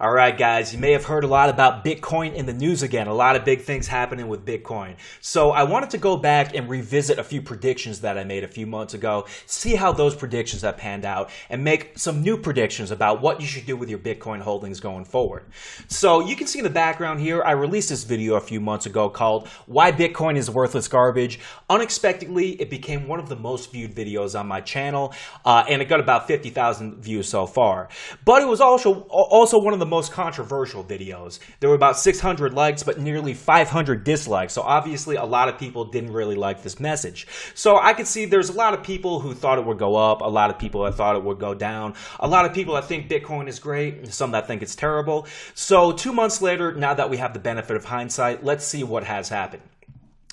All right, guys, you may have heard a lot about Bitcoin in the news again. A lot of big things happening with Bitcoin. So I wanted to go back and revisit a few predictions that I made a few months ago, see how those predictions have panned out, and make some new predictions about what you should do with your Bitcoin holdings going forward. So you can see in the background here, I released this video a few months ago called Why Bitcoin is Worthless Garbage. Unexpectedly, it became one of the most viewed videos on my channel, uh, and it got about 50,000 views so far. But it was also, also one of the most controversial videos. There were about 600 likes, but nearly 500 dislikes. So obviously, a lot of people didn't really like this message. So I could see there's a lot of people who thought it would go up, a lot of people that thought it would go down, a lot of people that think Bitcoin is great, some that think it's terrible. So two months later, now that we have the benefit of hindsight, let's see what has happened.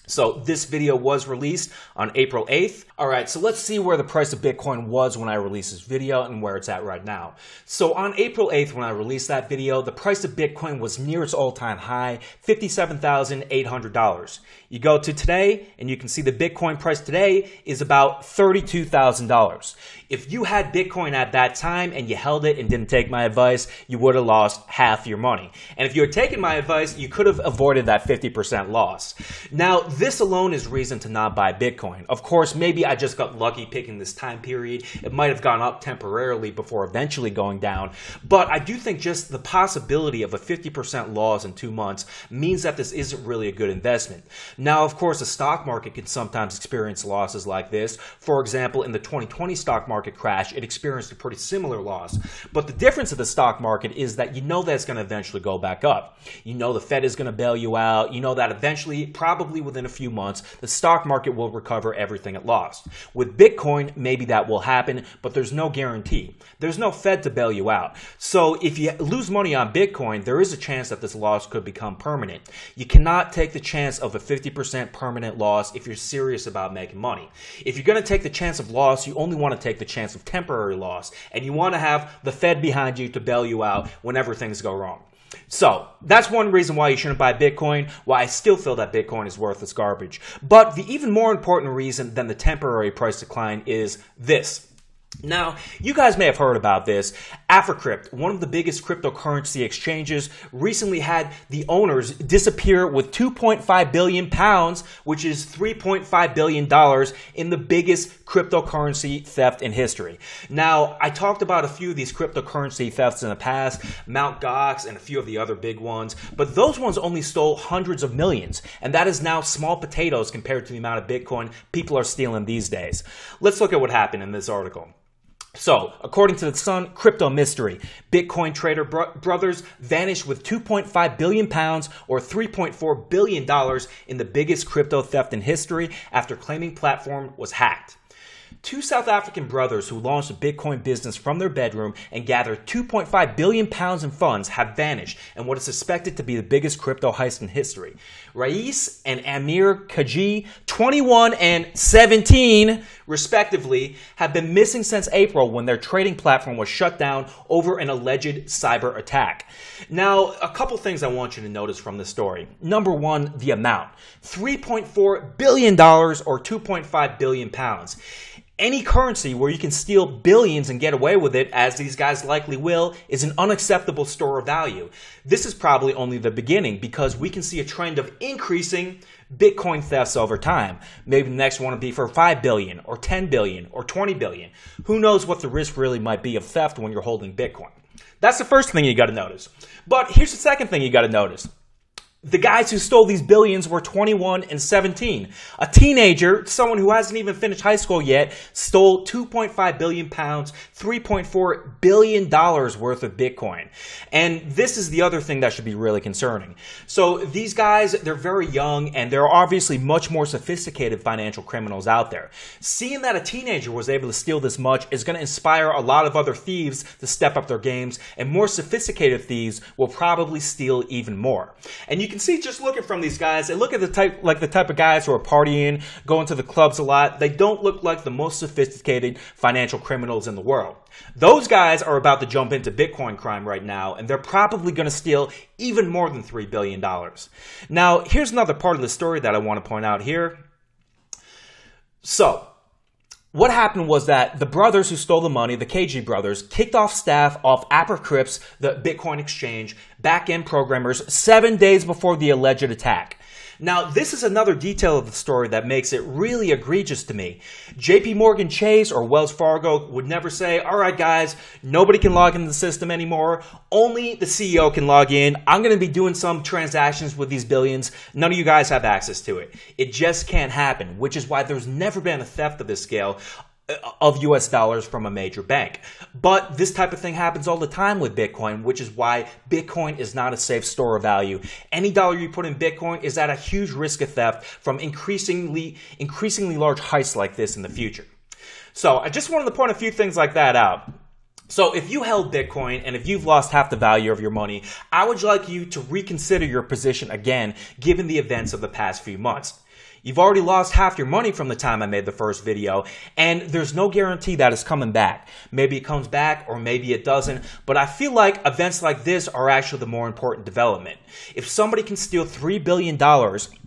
So this video was released on April 8th. All right, so let's see where the price of Bitcoin was when I released this video and where it's at right now. So on April 8th, when I released that video, the price of Bitcoin was near its all-time high, $57,800. You go to today and you can see the Bitcoin price today is about $32,000. If you had Bitcoin at that time and you held it and didn't take my advice, you would have lost half your money. And if you had taken my advice, you could have avoided that 50% loss. Now, this alone is reason to not buy Bitcoin. Of course, maybe I just got lucky picking this time period. It might have gone up temporarily before eventually going down. But I do think just the possibility of a 50% loss in two months means that this isn't really a good investment. Now, of course, the stock market can sometimes experience losses like this. For example, in the 2020 stock market, crash, it experienced a pretty similar loss. But the difference of the stock market is that you know that it's going to eventually go back up. You know the Fed is going to bail you out. You know that eventually, probably within a few months, the stock market will recover everything it lost. With Bitcoin, maybe that will happen, but there's no guarantee. There's no Fed to bail you out. So if you lose money on Bitcoin, there is a chance that this loss could become permanent. You cannot take the chance of a 50% permanent loss if you're serious about making money. If you're going to take the chance of loss, you only want to take the the chance of temporary loss. And you want to have the Fed behind you to bail you out whenever things go wrong. So that's one reason why you shouldn't buy Bitcoin, why I still feel that Bitcoin is worthless garbage. But the even more important reason than the temporary price decline is this. Now, you guys may have heard about this. Africrypt, one of the biggest cryptocurrency exchanges, recently had the owners disappear with 2.5 billion pounds, which is 3.5 billion dollars in the biggest cryptocurrency theft in history. Now, I talked about a few of these cryptocurrency thefts in the past, Mt. Gox and a few of the other big ones, but those ones only stole hundreds of millions, and that is now small potatoes compared to the amount of Bitcoin people are stealing these days. Let's look at what happened in this article. So, according to the Sun Crypto Mystery, Bitcoin trader bro- brothers vanished with 2.5 billion pounds or 3.4 billion dollars in the biggest crypto theft in history after claiming platform was hacked. Two South African brothers who launched a Bitcoin business from their bedroom and gathered 2.5 billion pounds in funds have vanished in what is suspected to be the biggest crypto heist in history. Raees and Ameer Cajee, 21 and 17 respectively, have been missing since April when their trading platform was shut down over an alleged cyber attack. Now, a couple things I want you to notice from this story. Number one, the amount. $3.4 billion or 2.5 billion pounds any currency where you can steal billions and get away with it, as these guys likely will, is an unacceptable store of value. This is probably only the beginning because we can see a trend of increasing Bitcoin thefts over time. Maybe the next one will be for 5 billion or 10 billion or 20 billion. Who knows what the risk really might be of theft when you're holding Bitcoin. That's the first thing you got to notice. But here's the second thing you got to notice the guys who stole these billions were 21 and 17. A teenager, someone who hasn't even finished high school yet, stole 2.5 billion pounds, 3.4 billion dollars worth of Bitcoin. And this is the other thing that should be really concerning. So these guys, they're very young and there are obviously much more sophisticated financial criminals out there. Seeing that a teenager was able to steal this much is going to inspire a lot of other thieves to step up their games and more sophisticated thieves will probably steal even more. And you can see just looking from these guys, and look at the type like the type of guys who are partying, going to the clubs a lot. They don't look like the most sophisticated financial criminals in the world. Those guys are about to jump into Bitcoin crime right now, and they're probably going to steal even more than $3 billion. Now, here's another part of the story that I want to point out here. So, what happened was that the brothers who stole the money, the Cajee brothers, kicked off staff off Africrypt's, the Bitcoin exchange, back end programmers, seven days before the alleged attack. Now, this is another detail of the story that makes it really egregious to me. JP Morgan Chase or Wells Fargo would never say, all right, guys, nobody can log into the system anymore. Only the CEO can log in. I'm going to be doing some transactions with these billions. None of you guys have access to it. It just can't happen, which is why there's never been a theft of this scale of US dollars from a major bank. But this type of thing happens all the time with Bitcoin, which is why Bitcoin is not a safe store of value. Any dollar you put in Bitcoin is at a huge risk of theft from increasingly increasingly large heists like this in the future. So I just wanted to point a few things like that out. So if you held Bitcoin and if you've lost half the value of your money, I would like you to reconsider your position again given the events of the past few months. You've already lost half your money from the time I made the first video, and there's no guarantee that it's coming back. Maybe it comes back or maybe it doesn't, but I feel like events like this are actually the more important development. If somebody can steal $3 billion,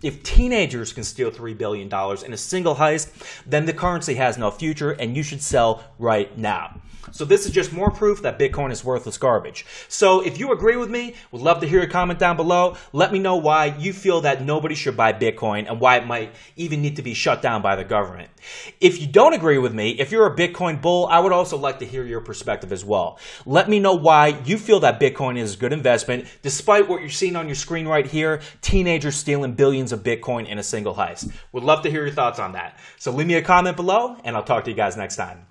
if teenagers can steal $3 billion in a single heist, then the currency has no future and you should sell right now. So this is just more proof that Bitcoin is worthless garbage. So if you agree with me, would love to hear a comment down below. Let me know why you feel that nobody should buy Bitcoin and might even need to be shut down by the government. If you don't agree with me, if you're a Bitcoin bull, I would also like to hear your perspective as well. Let me know why you feel that Bitcoin is a good investment, despite what you're seeing on your screen right here, teenagers stealing billions of Bitcoin in a single heist. Would love to hear your thoughts on that. So leave me a comment below, and I'll talk to you guys next time.